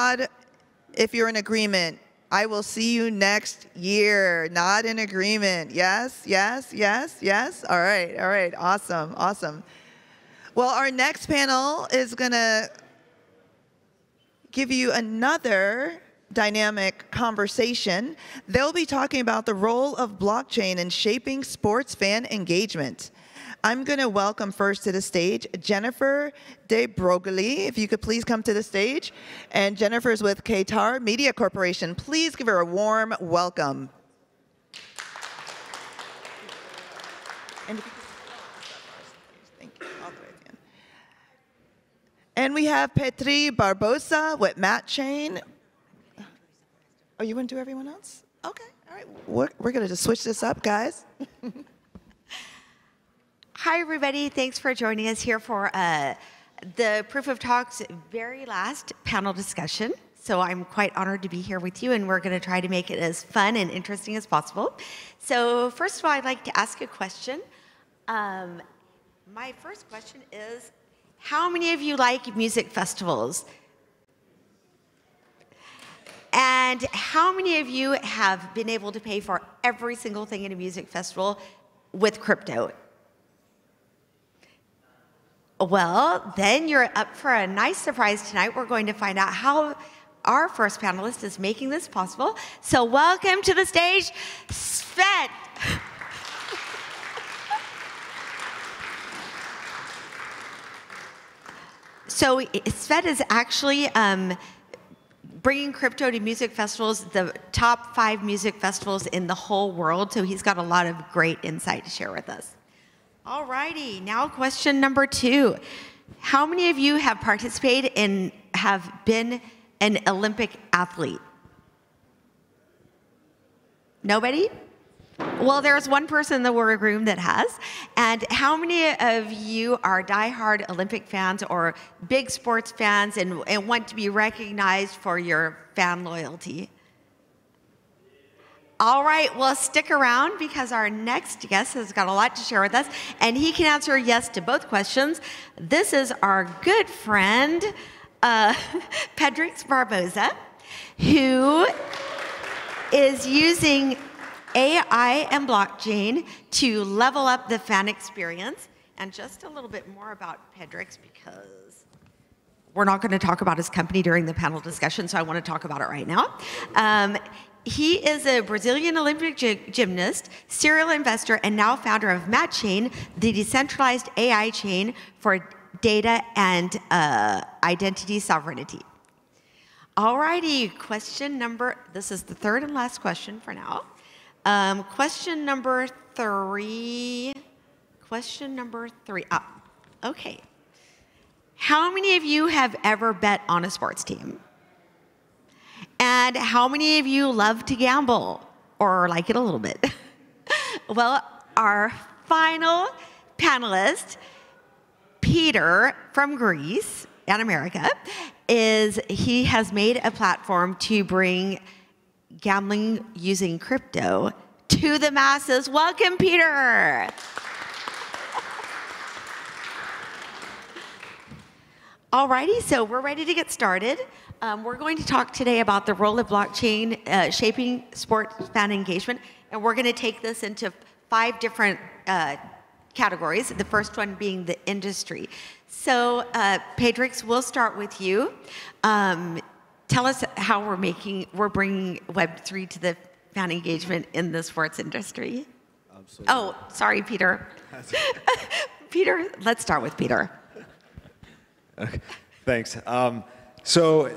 nod if you're in agreement. I will see you next year. Not in agreement. Yes, yes, yes, yes. All right, all right. Awesome, awesome. Well, our next panel is going to give you another dynamic conversation. They'll be talking about the role of blockchain in shaping sports fan engagement. I'm going to welcome first to the stage Jennifer De Broglie. If you could please come to the stage. And Jennifer is with Qatar Media Corporation. Please give her a warm welcome. And, and we have Petrix Barbosa with Matchain. Oh, you want to do everyone else? Okay, all right. We're, we're going to just switch this up, guys. Hi, everybody. Thanks for joining us here for uh, the Proof of Talk's very last panel discussion. So I'm quite honored to be here with you, and we're going to try to make it as fun and interesting as possible. So first of all, I'd like to ask a question. Um, my first question is, how many of you like music festivals? And how many of you have been able to pay for every single thing in a music festival with crypto? Well, then you're up for a nice surprise tonight. We're going to find out how our first panelist is making this possible. So, welcome to the stage, Svet. so, Svet is actually um, bringing crypto to music festivals, the top five music festivals in the whole world. So, he's got a lot of great insight to share with us. All righty, now question number two. How many of you have participated in, have been an Olympic athlete? Nobody? Well, there's one person in the room that has. And how many of you are diehard Olympic fans or big sports fans and, and want to be recognized for your fan loyalty? All right, well, stick around because our next guest has got a lot to share with us, and he can answer yes to both questions. This is our good friend, uh, Petrix Barbosa, who is using AI and blockchain to level up the fan experience. And just a little bit more about Petrix because we're not going to talk about his company during the panel discussion, so I want to talk about it right now. Um, he is a Brazilian Olympic gymnast, serial investor, and now founder of Matchain, the decentralized AI chain for data and uh, identity sovereignty. Alrighty, question number, this is the third and last question for now. Um, question number three, question number three. Ah, okay. How many of you have ever bet on a sports team? And how many of you love to gamble or like it a little bit? well, our final panelist, Peter from Greece and America, is he has made a platform to bring gambling using crypto to the masses. Welcome, Peter. Alrighty, so we're ready to get started. Um, we're going to talk today about the role of blockchain uh, shaping sports fan engagement, and we're going to take this into five different uh, categories. The first one being the industry. So, uh, Petrix, we'll start with you. Um, tell us how we're making, we're bringing Web three to the fan engagement in the sports industry. Absolutely. Oh, sorry, Peter. Peter, let's start with Peter. Okay. Thanks. Um, so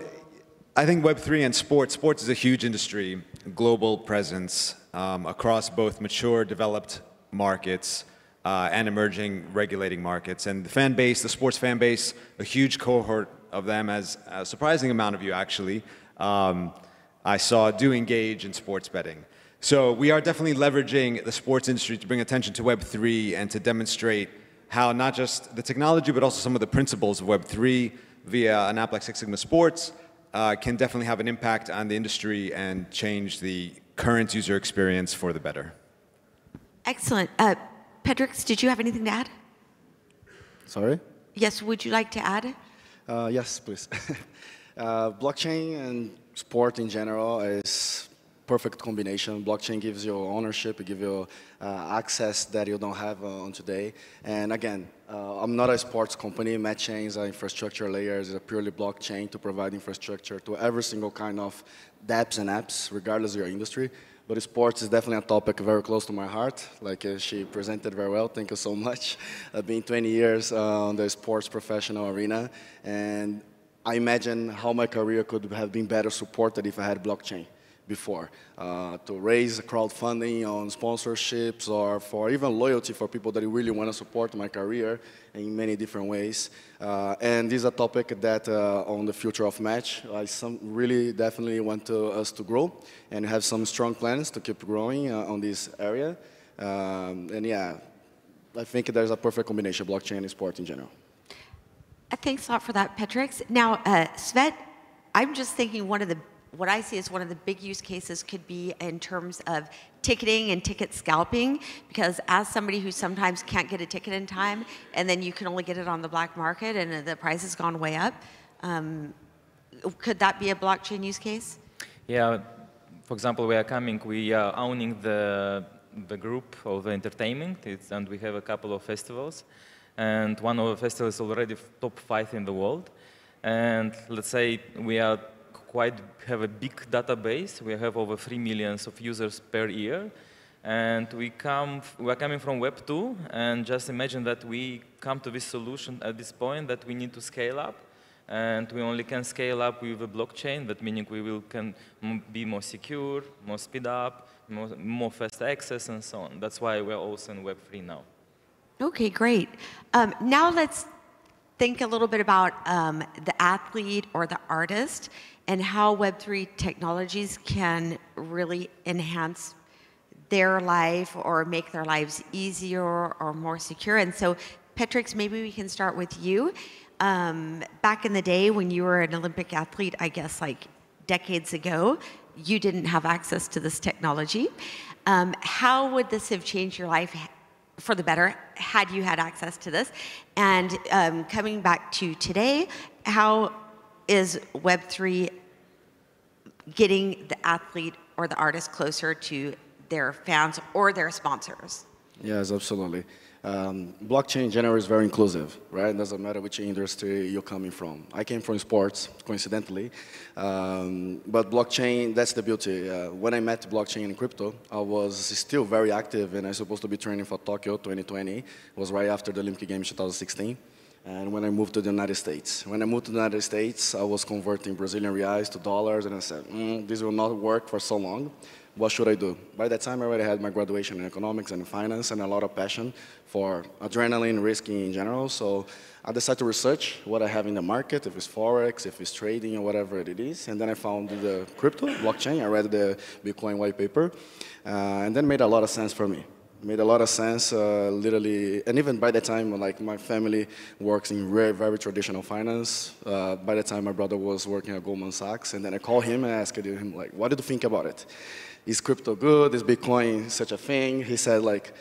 I think Web3 and sports, sports is a huge industry, global presence um, across both mature, developed markets uh, and emerging regulating markets. And the fan base, the sports fan base, a huge cohort of them, as a surprising amount of you actually, um, I saw do engage in sports betting. So we are definitely leveraging the sports industry to bring attention to Web3 and to demonstrate how not just the technology, but also some of the principles of Web3 via an app like Six Sigma Sports, uh, can definitely have an impact on the industry and change the current user experience for the better. Excellent. Uh, Petrix, did you have anything to add? Sorry? Yes, would you like to add? Uh, yes, please. Uh, blockchain and sport in general is perfect combination. Blockchain gives you ownership, it gives you uh, access that you don't have uh, on today. And again, uh, I'm not a sports company. An infrastructure layer, is a purely blockchain to provide infrastructure to every single kind of dApps and apps, regardless of your industry. But sports is definitely a topic very close to my heart. Like uh, she presented very well. Thank you so much. I've been 20 years uh, on the sports professional arena, and I imagine how my career could have been better supported if I had blockchain before uh, to raise crowdfunding on sponsorships or for even loyalty for people that really want to support my career in many different ways. Uh, and this is a topic that uh, on the future of match, I some really definitely want to, us to grow and have some strong plans to keep growing uh, on this area. Um, and yeah, I think there's a perfect combination, blockchain and sport in general. Uh, thanks a lot for that, Petrix. Now, uh, Svet, I'm just thinking one of the what I see as one of the big use cases could be in terms of ticketing and ticket scalping, because as somebody who sometimes can't get a ticket in time, and then you can only get it on the black market and the price has gone way up, um, could that be a blockchain use case? Yeah, for example, we are coming, we are owning the, the group of the entertainment, it's, and we have a couple of festivals, and one of the festivals is already top five in the world, and let's say we are quite have a big database. We have over 3 millions of users per year. And we come, we're coming from Web 2, and just imagine that we come to this solution at this point that we need to scale up. And we only can scale up with a blockchain, that meaning we will can be more secure, more speed up, more, more fast access, and so on. That's why we're also in Web 3 now. Okay, great. Um, now let's think a little bit about um, the athlete or the artist and how Web3 technologies can really enhance their life or make their lives easier or more secure. And so, Petrix, maybe we can start with you. Um, back in the day when you were an Olympic athlete, I guess like decades ago, you didn't have access to this technology. Um, how would this have changed your life for the better had you had access to this? And um, coming back to today, how is Web3 getting the athlete or the artist closer to their fans or their sponsors? Yes, absolutely. Um, blockchain in general is very inclusive, right? It doesn't matter which industry you're coming from. I came from sports, coincidentally, um, but blockchain, that's the beauty. Uh, when I met blockchain and crypto, I was still very active and I was supposed to be training for Tokyo 2020. It was right after the Olympic Games 2016 and when I moved to the United States. When I moved to the United States, I was converting Brazilian reais to dollars, and I said, mm, this will not work for so long. What should I do? By that time, I already had my graduation in economics and finance and a lot of passion for adrenaline, risking in general. So I decided to research what I have in the market, if it's Forex, if it's trading, or whatever it is. And then I found the crypto, blockchain. I read the Bitcoin white paper, uh, and then made a lot of sense for me made a lot of sense, uh, literally, and even by the time, like my family works in very, very traditional finance. Uh, by the time my brother was working at Goldman Sachs, and then I called him and asked him, like, what did you think about it? Is crypto good? Is Bitcoin such a thing? He said, like,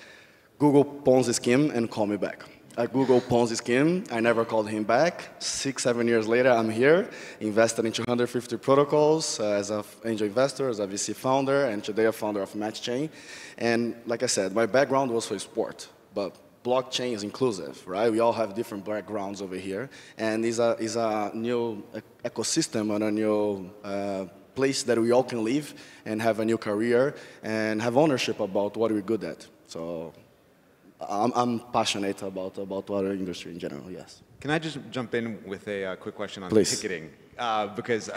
Google Ponzi scheme and call me back a Google Ponzi scheme. I never called him back. Six, seven years later, I'm here, invested in 250 protocols uh, as an angel investor, as a VC founder, and today a founder of Matchain. And like I said, my background was for sport, but blockchain is inclusive, right? We all have different backgrounds over here, and it's a, it's a new ecosystem and a new uh, place that we all can live and have a new career and have ownership about what we're good at. So I'm, I'm, passionate about, about water industry in general, yes. Can I just jump in with a uh, quick question on Please. ticketing? Uh, because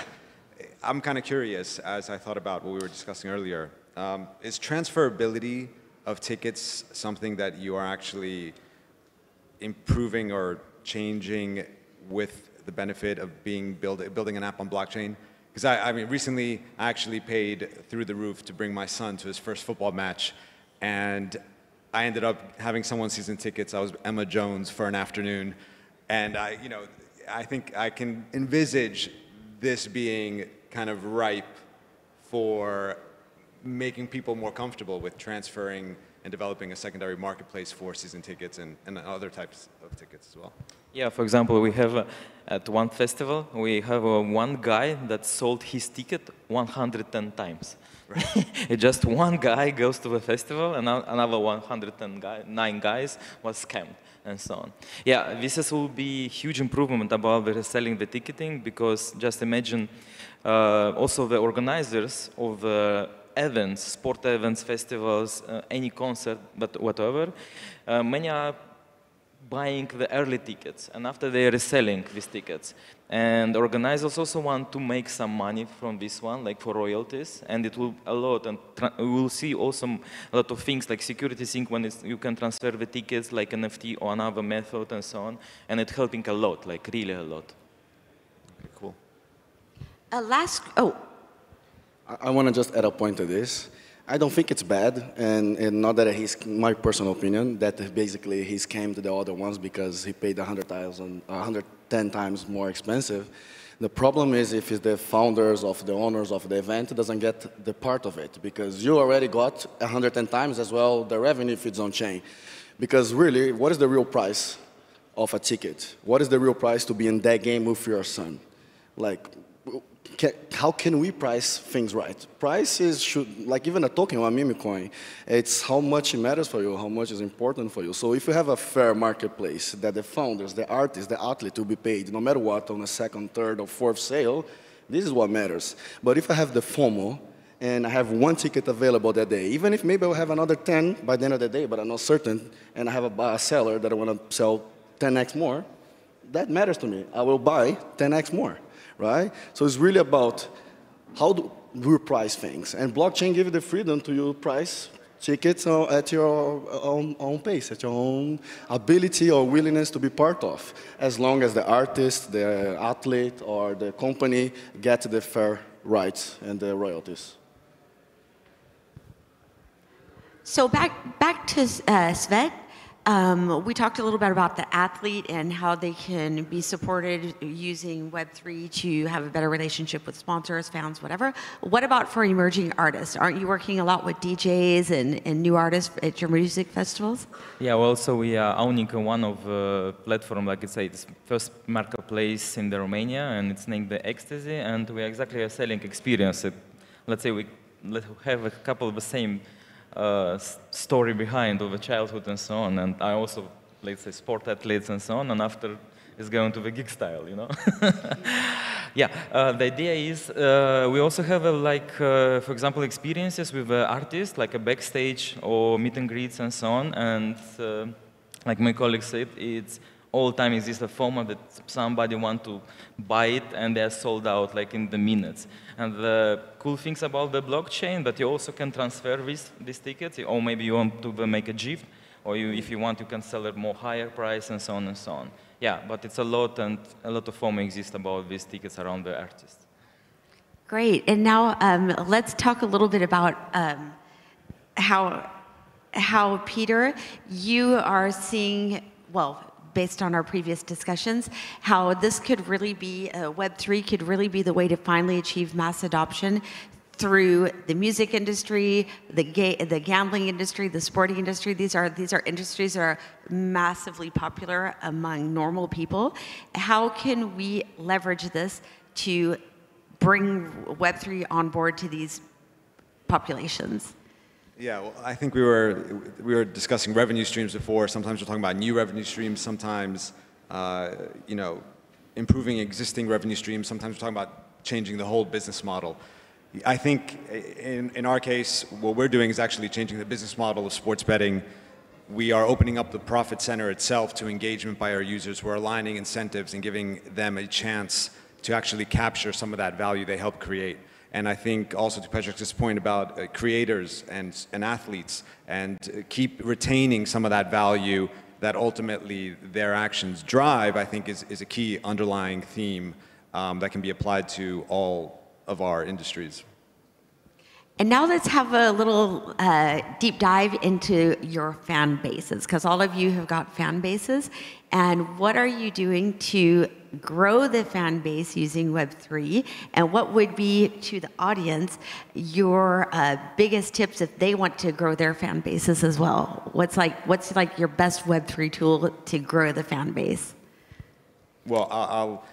I'm kind of curious, as I thought about what we were discussing earlier. Um, is transferability of tickets something that you are actually improving or changing with the benefit of being build, building an app on blockchain? Because I, I mean, recently I actually paid through the roof to bring my son to his first football match, and I ended up having someone season tickets. I was Emma Jones for an afternoon, and I, you know, I think I can envisage this being kind of ripe for making people more comfortable with transferring and developing a secondary marketplace for season tickets and, and other types of tickets as well. Yeah, for example, we have, uh, at one festival, we have uh, one guy that sold his ticket 110 times. Just one guy goes to the festival, and another 109 guy, guys was scammed, and so on. Yeah, this is, will be huge improvement about the reselling the ticketing because just imagine uh, also the organizers of the events, sport events, festivals, uh, any concert, but whatever, uh, many are buying the early tickets and after they are reselling these tickets. And organizers also want to make some money from this one, like for royalties, and it will a lot. And we will see also a lot of things like security sync when you can transfer the tickets like NFT or another method and so on, and it's helping a lot, like really a lot. Okay, cool. Uh, last, oh. I, I want to just add a point to this. I don't think it's bad, and, and not that he's my personal opinion that basically he came to the other ones because he paid 100,000, 110 times more expensive. The problem is if the founders of the owners of the event doesn't get the part of it because you already got 110 times as well the revenue if it's on chain. Because really, what is the real price of a ticket? What is the real price to be in that game with your son? Like, can, how can we price things right? Price is, should, like even a token or a meme coin, it's how much it matters for you, how much is important for you. So if you have a fair marketplace that the founders, the artists, the athlete will be paid no matter what on a second, third, or fourth sale, this is what matters. But if I have the FOMO, and I have one ticket available that day, even if maybe I'll have another 10 by the end of the day, but I'm not certain, and I have a, a seller that I want to sell 10x more, that matters to me. I will buy 10x more right? So it's really about how do we price things. And blockchain gives the freedom to you price tickets at your own, own, pace, at your own ability or willingness to be part of, as long as the artist, the athlete, or the company get the fair rights and the royalties. So back, back to uh, Svet, um, we talked a little bit about the athlete and how they can be supported using Web3 to have a better relationship with sponsors, fans, whatever. What about for emerging artists? Aren't you working a lot with DJs and, and new artists at your music festivals? Yeah, well, so we are owning one of the uh, platform, like I say, it's first marketplace in the Romania, and it's named the Ecstasy, and we are exactly are selling experience. Let's say we have a couple of the same uh, story behind of a childhood and so on. And I also, let's say, sport athletes and so on. And after is going to the gig style, you know. yeah, uh, the idea is uh, we also have, a, like, uh, for example, experiences with artists, like a backstage or meet and greets and so on. And uh, like my colleague said, it's all time exists a FOMO that somebody want to buy it and they're sold out like in the minutes. And the cool things about the blockchain, that you also can transfer these, these tickets, or maybe you want to make a GIF, or you, if you want, you can sell it more higher price and so on and so on. Yeah, but it's a lot and a lot of FOMO exists about these tickets around the artist. Great, and now um, let's talk a little bit about um, how, how Peter, you are seeing, well, based on our previous discussions, how this could really be, uh, Web3 could really be the way to finally achieve mass adoption through the music industry, the, ga- the gambling industry, the sporting industry. These are, these are industries that are massively popular among normal people. How can we leverage this to bring Web3 on board to these populations? Yeah, well, I think we were we were discussing revenue streams before. Sometimes we're talking about new revenue streams. Sometimes, uh, you know, improving existing revenue streams. Sometimes we're talking about changing the whole business model. I think in, in our case, what we're doing is actually changing the business model of sports betting. We are opening up the profit center itself to engagement by our users. We're aligning incentives and giving them a chance to actually capture some of that value they help create. And I think also to Patrick's point about uh, creators and, and athletes and uh, keep retaining some of that value that ultimately their actions drive, I think is, is a key underlying theme um, that can be applied to all of our industries. And now let's have a little uh, deep dive into your fan bases, because all of you have got fan bases. And what are you doing to grow the fan base using Web3? And what would be to the audience your uh, biggest tips if they want to grow their fan bases as well? What's like, what's like your best Web3 tool to grow the fan base? Well, I'll, I'll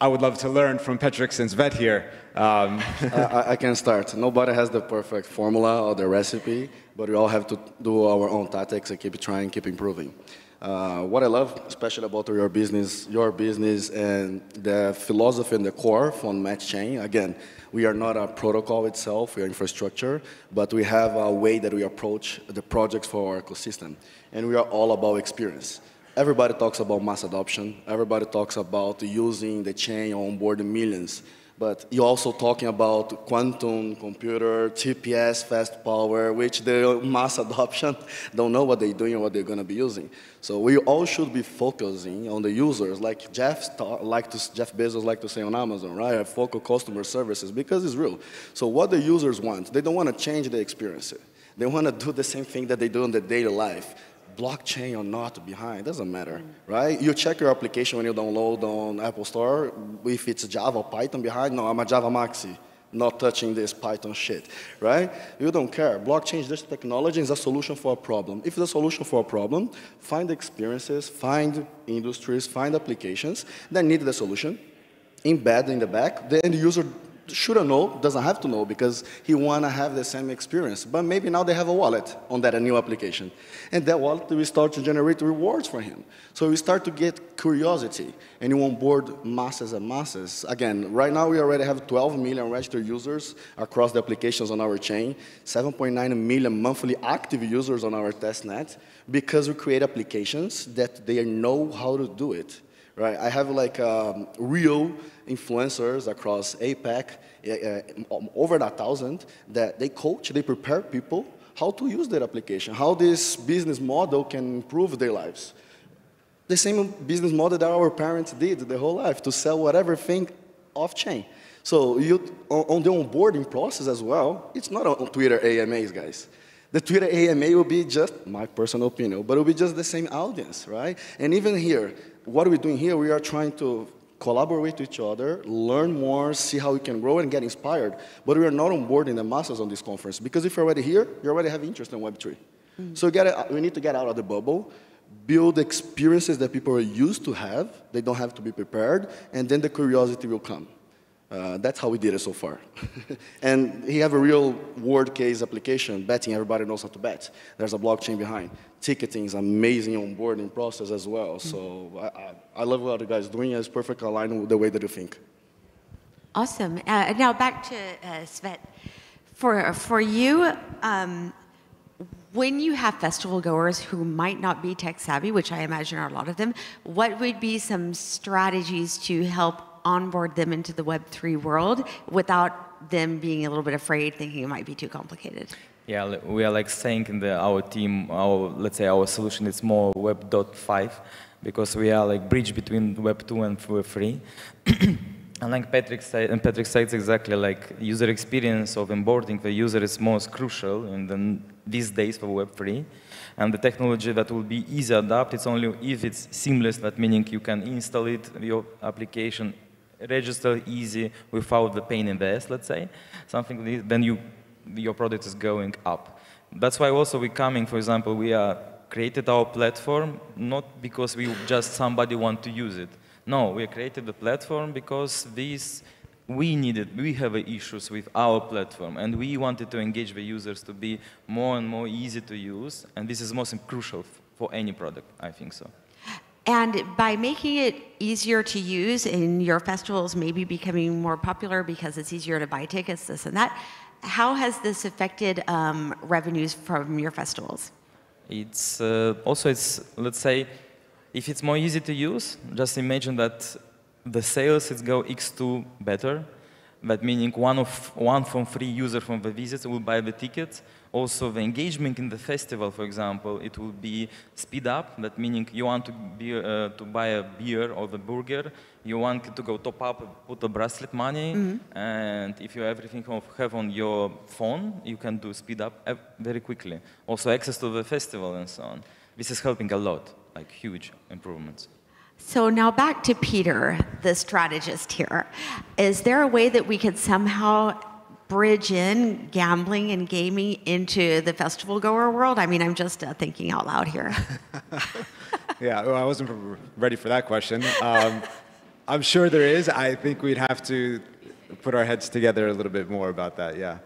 I would love to learn from Patrick since vet here. Um, I, I, can start. Nobody has the perfect formula or the recipe, but we all have to do our own tactics and keep trying, keep improving. Uh, what I love, especially about your business, your business, and the philosophy and the core from Matchain. Again, we are not a protocol itself, we are infrastructure, but we have a way that we approach the projects for our ecosystem, and we are all about experience everybody talks about mass adoption. Everybody talks about using the chain on board millions. But you're also talking about quantum computer, TPS, fast power, which the mass adoption don't know what they're doing or what they're going to be using. So we all should be focusing on the users, like Jeff, like to, Jeff Bezos like to say on Amazon, right? Focus customer services because it's real. So what the users want, they don't want to change the experience. They want to do the same thing that they do in their daily life blockchain or not behind, doesn't matter, mm. right? You check your application when you download on Apple Store, if it's Java, Python behind, no, I'm a Java Maxi, not touching this Python shit, right? You don't care. Blockchain is just technology, is a solution for a problem. If it's a solution for a problem, find experiences, find industries, find applications that need the solution, embed in the back, the end user shouldn't know, doesn't have to know because he want to have the same experience. But maybe now they have a wallet on that new application. And that wallet will start to generate rewards for him. So we start to get curiosity and you onboard masses and masses. Again, right now we already have 12 million registered users across the applications on our chain, 7.9 million monthly active users on our testnet because we create applications that they know how to do it right? I have like um, real influencers across APAC, uh, uh, over a thousand, that they coach, they prepare people how to use their application, how this business model can improve their lives. The same business model that our parents did the whole life, to sell whatever thing off-chain. So you, on the onboarding process as well, it's not on Twitter AMAs, guys. The Twitter AMA will be just my personal opinion, but it will be just the same audience, right? And even here, what we're we doing here? We are trying to collaborate with each other, learn more, see how we can grow and get inspired. But we are not onboarding the masses on this conference because if you're already here, you already have interest in Web3. Mm. So we, we need to get out of the bubble, build experiences that people are used to have, they don't have to be prepared, and then the curiosity will come. Uh, that's how we did it so far. and he have a real word case application, betting, everybody knows how to bet. There's a blockchain behind. Ticketing is amazing onboarding process as well. Mm-hmm. So I, I, I, love what the guys are doing. It's perfect aligned with the way that you think. Awesome. Uh, now back to uh, Svet. For, for you, um, when you have festival goers who might not be tech savvy, which I imagine are a lot of them, what would be some strategies to help onboard them into the Web3 world without them being a little bit afraid, thinking it might be too complicated? Yeah, we are like saying in the, our team, our let's say our solution is more Web.5 because we are like bridge between Web2 and Web3. and like Patrick said, and Patrick says exactly like user experience of onboarding the user is most crucial in the, these days for Web3 and the technology that will be easy to adapt, it's only if it's seamless, that meaning you can install it, your application register easy without the pain in the ass, let's say, something then you, your product is going up. That's why also we're coming, for example, we are created our platform not because we just somebody want to use it. No, we created the platform because these we needed, we have issues with our platform, and we wanted to engage the users to be more and more easy to use, and this is most crucial for any product, I think so. And by making it easier to use in your festivals, maybe becoming more popular because it's easier to buy tickets, this and that, how has this affected um, revenues from your festivals? It's uh, also, it's, let's say, if it's more easy to use, just imagine that the sales is go x2 better. That meaning one of one from three user from the visits will buy the ticket, also, the engagement in the festival, for example, it will be speed up. That meaning you want to, be, uh, to buy a beer or the burger, you want to go top up, put the bracelet money, mm -hmm. and if you everything have on your phone, you can do speed up very quickly. Also, access to the festival and so on. This is helping a lot, like huge improvements. So now back to Peter, the strategist here. Is there a way that we could somehow bridge in gambling and gaming into the festival goer world? I mean, I'm just uh, thinking out loud here. Yeah, well, I wasn't ready for that question. Um, I'm sure there is. I think we'd have to put our heads together a little bit more about that, yeah.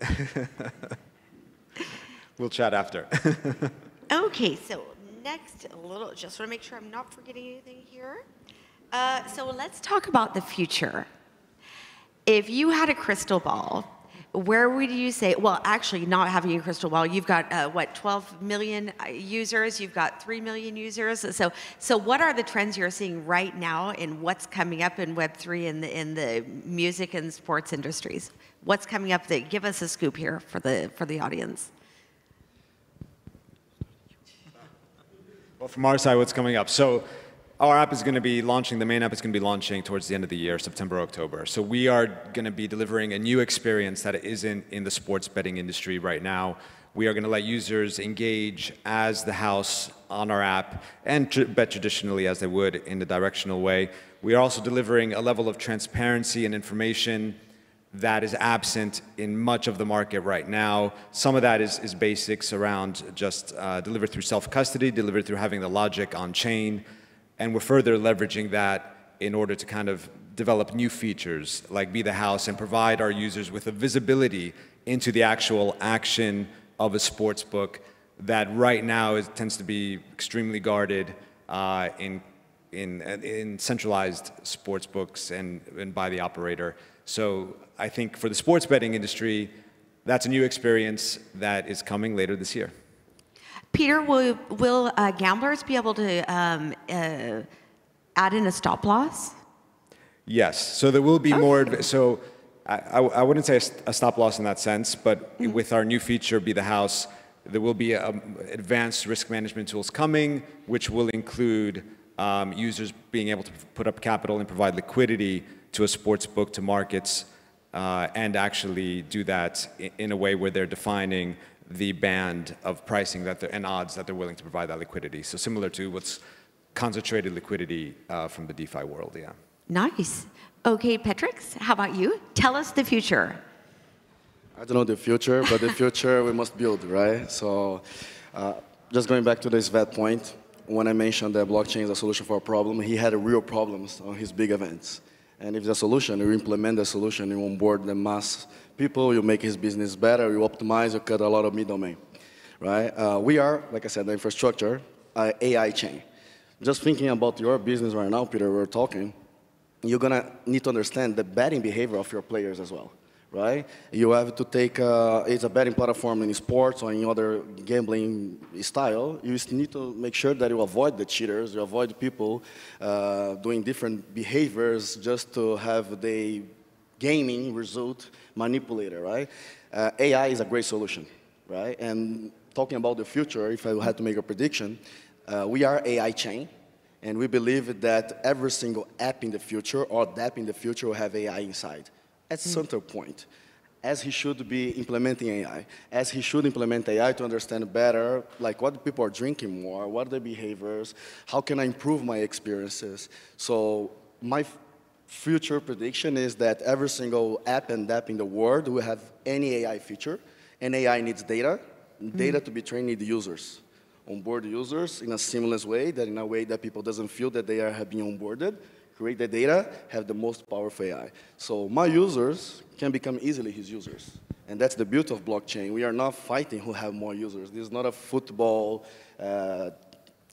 we'll chat after. okay, so next, a little, just want to make sure I'm not forgetting anything here. Uh, so let's talk about the future. If you had a crystal ball, where would you say, well, actually, not having a crystal ball, you've got uh, what, 12 million uh, users, you've got 3 million users. So, so what are the trends you're seeing right now in what's coming up in Web3 in the, in the music and sports industries? What's coming up that give us a scoop here for the, for the audience? Well, from our side, what's coming up? So our app is going to be launching, the main app is going to be launching towards the end of the year, September, October. So we are going to be delivering a new experience that isn't in the sports betting industry right now. We are going to let users engage as the house on our app and tr- bet traditionally as they would in the directional way. We are also delivering a level of transparency and information that is absent in much of the market right now. Some of that is, is basics around just uh, delivered through self custody, delivered through having the logic on chain. And we're further leveraging that in order to kind of develop new features like Be the House and provide our users with a visibility into the actual action of a sports book that right now is, tends to be extremely guarded uh, in, in, in centralized sports books and, and by the operator. So I think for the sports betting industry, that's a new experience that is coming later this year. Peter, will, will uh, gamblers be able to um, uh, add in a stop loss? Yes. So there will be okay. more. So I, I, I, wouldn't say a, stop loss in that sense, but mm-hmm. with our new feature, Be the House, there will be um, advanced risk management tools coming, which will include um, users being able to put up capital and provide liquidity to a sports book, to markets, uh, and actually do that in, in a way where they're defining the band of pricing that they're and odds that they're willing to provide that liquidity. So similar to what's concentrated liquidity uh, from the DeFi world, yeah. Nice. Okay, Petrix, how about you? Tell us the future. I don't know the future, but the future we must build, right? So uh, just going back to this vet point, when I mentioned that blockchain is a solution for a problem, he had real problems on his big events. And if the solution, you implement the solution, you onboard the mass people, you make his business better, you optimize, you cut a lot of middlemen, right? Uh, we are, like I said, the infrastructure, uh, AI chain. Just thinking about your business right now, Peter, we're talking, you're gonna need to understand the betting behavior of your players as well right? You have to take, uh, it's a betting platform in sports or in other gambling style. You need to make sure that you avoid the cheaters, you avoid people uh, doing different behaviors just to have the gaming result manipulated, right? Uh, AI is a great solution, right? And talking about the future, if I had to make a prediction, uh, we are AI chain. And we believe that every single app in the future or app in the future will have AI inside at mm. center point, as he should be implementing AI, as he should implement AI to understand better, like what people are drinking more, what are the behaviors, how can I improve my experiences. So my future prediction is that every single app and app in the world will have any AI feature, and AI needs data, data mm. to be trained in the users onboard users in a seamless way, that in a way that people doesn't feel that they are being onboarded, create the data, have the most powerful AI. So my users can become easily his users. And that's the beauty of blockchain. We are not fighting who have more users. This is not a football uh,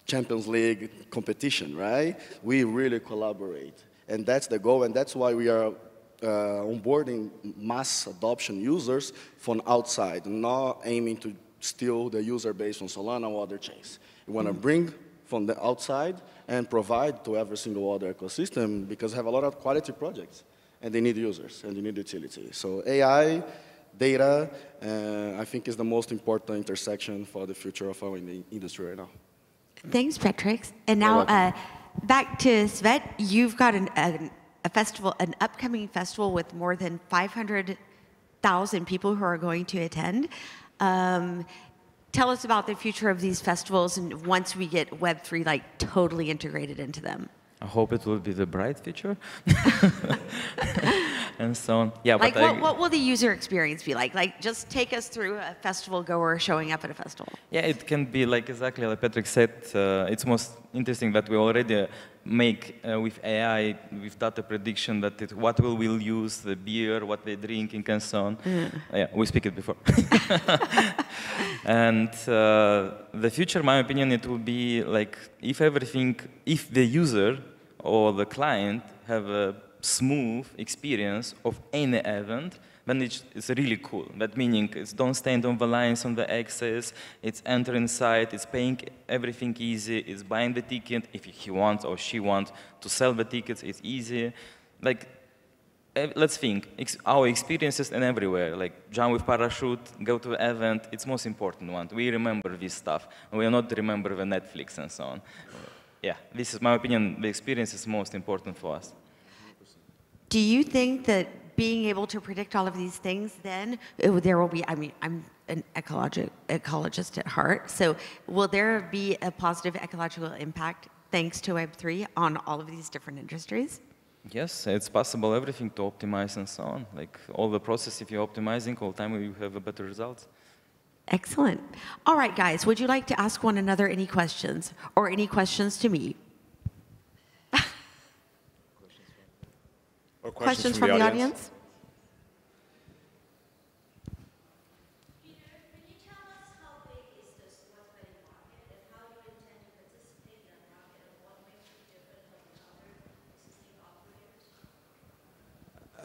Champions League competition, right? We really collaborate. And that's the goal, and that's why we are uh, onboarding mass adoption users from outside, not aiming to steal the user base from Solana or other chains. We want to mm -hmm. bring from the outside and provide to every single other ecosystem because have a lot of quality projects and they need users and they need utility. So AI, data, uh, I think is the most important intersection for the future of our in industry right now. Thanks, Patrick. And now uh, back to Svet. You've got an, an, a festival, an upcoming festival with more than 500,000 people who are going to attend. Um, tell us about the future of these festivals and once we get Web3 like totally integrated into them. I hope it will be the bright future. and so on. Yeah, Like, but what, I, what will the user experience be like? Like, just take us through a festival goer showing up at a festival. Yeah, it can be like exactly like Patrick said. Uh, it's most interesting that we already make uh, with AI, with data prediction, that it, what will we use, the beer, what they're drinking, and so on. yeah, we speak it before. and uh, the future, my opinion, it will be like if everything, if the user or the client have a smooth experience of any event, then it's, it's really cool. That meaning it's don't stand on the lines on the access, it's enter inside, it's paying everything easy, it's buying the ticket if he wants or she wants to sell the tickets, it's easy. Like, eh, let's think, our experiences and everywhere, like jump with parachute, go to the event, it's most important one. We remember this stuff, we not remember the Netflix and so on. Yeah, this is my opinion, the experience is most important for us. Do you think that being able to predict all of these things, then it, there will be? I mean, I'm an ecologic, ecologist at heart, so will there be a positive ecological impact thanks to Web three on all of these different industries? Yes, it's possible everything to optimize and so on. Like all the process, if you're optimizing all the time, you have a better result. Excellent. All right, guys, would you like to ask one another any questions or any questions to me? Or Questions, from, the, audience? Peter, can you tell us how big is the sports betting market and how you intend to participate in that market and what makes you different from the audience? existing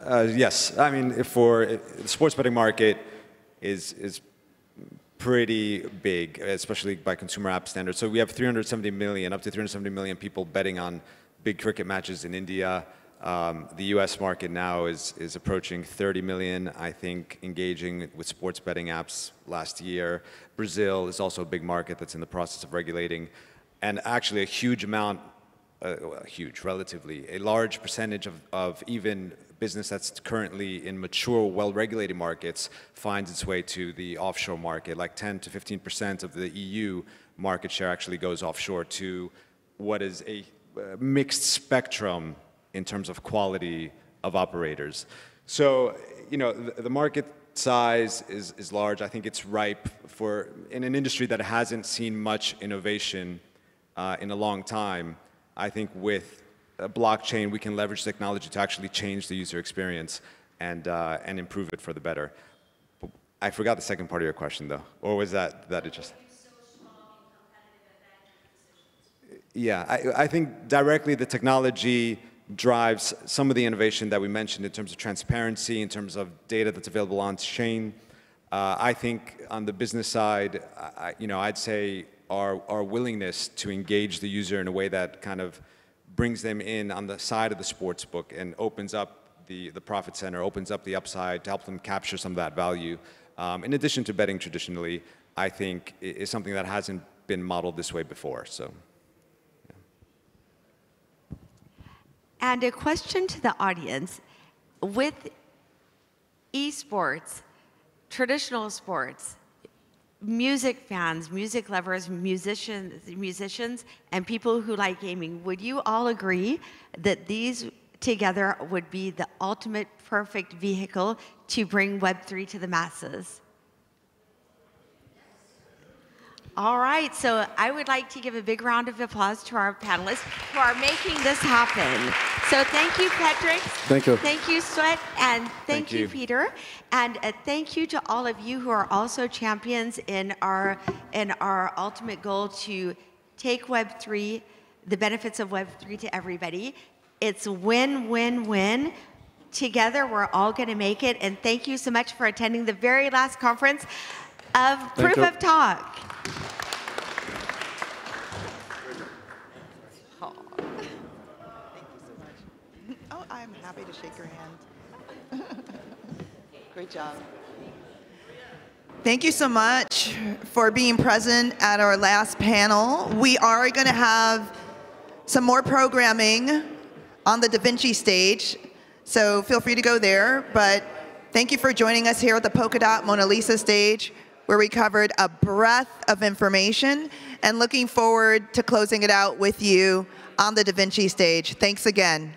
operators? Uh, yes, I mean, if for the sports betting market is is pretty big, especially by consumer app standards. So we have 370 million, up to 370 million people betting on big cricket matches in India. Um, the U.S. market now is is approaching 30 million. I think engaging with sports betting apps last year. Brazil is also a big market that's in the process of regulating, and actually a huge amount uh, well, huge, relatively, a large percentage of, of even business that's currently in mature, well-regulated markets finds its way to the offshore market. Like 10 to 15 percent of the EU market share actually goes offshore to what is a uh, mixed spectrum in terms of quality of operators. So, you know, the, the market size is, is large. I think it's ripe for, in an industry that hasn't seen much innovation uh, in a long time, I think with a blockchain, we can leverage technology to actually change the user experience and, uh, and improve it for the better. I forgot the second part of your question, though. Or was that, that it just? Yeah, I, I think directly the technology drives some of the innovation that we mentioned in terms of transparency, in terms of data that's available on chain. Uh, I think on the business side, I, you know, I'd say our, our willingness to engage the user in a way that kind of brings them in on the side of the sports book and opens up the, the profit center, opens up the upside to help them capture some of that value. Um, in addition to betting traditionally, I think is something that hasn't been modeled this way before. So. And a question to the audience with esports, traditional sports, music fans, music lovers, musicians, musicians, and people who like gaming, would you all agree that these together would be the ultimate perfect vehicle to bring Web3 to the masses? All right, so I would like to give a big round of applause to our panelists who are making this happen. So thank you, Patrick. Thank you. Thank you, Svet, and thank, Thank you, you. Peter. And uh, thank you to all of you who are also champions in our in our ultimate goal to take Web3, the benefits of Web3 to everybody. It's win, win, win. Together, we're all going to make it. And thank you so much for attending the very last conference of Proof you. of Talk. Oh, I'm happy to shake your hand. Great job. Thank you so much for being present at our last panel. We are going to have some more programming on the Da Vinci stage, so feel free to go there. But thank you for joining us here at the Polkadot Mona Lisa stage, where we covered a breadth of information and looking forward to closing it out with you on the Da Vinci stage. Thanks again.